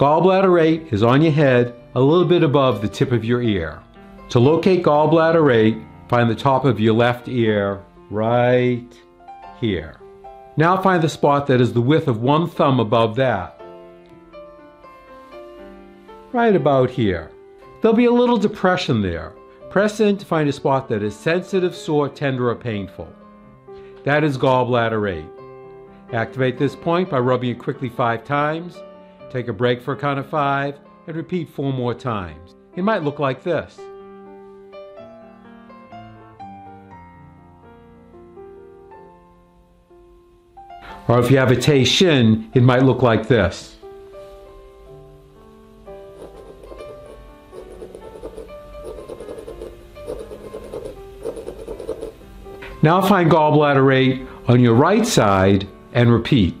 Gallbladder 8 is on your head a little bit above the tip of your ear. To locate gallbladder 8, find the top of your left ear right here. Now find the spot that is the width of one thumb above that. Right about here. There'll be a little depression there. Press in to find a spot that is sensitive, sore, tender, or painful. That is gallbladder 8. Activate this point by rubbing it quickly five times. Take a break for a count of five and repeat four more times. It might look like this. Or if you have a Tei Shin, it might look like this. Now find gallbladder 8 on your right side and repeat.